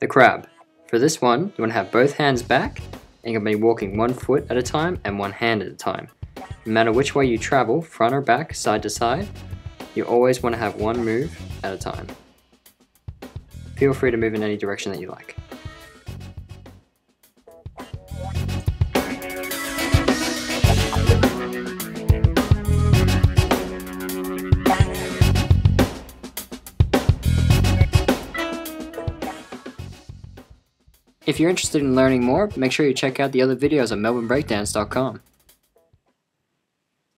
The crab. For this one, you want to have both hands back, and you're going to be walking one foot at a time and one hand at a time. No matter which way you travel, front or back, side to side, you always want to have one move at a time. Feel free to move in any direction that you like. If you're interested in learning more, make sure you check out the other videos at melbournebreakdance.com.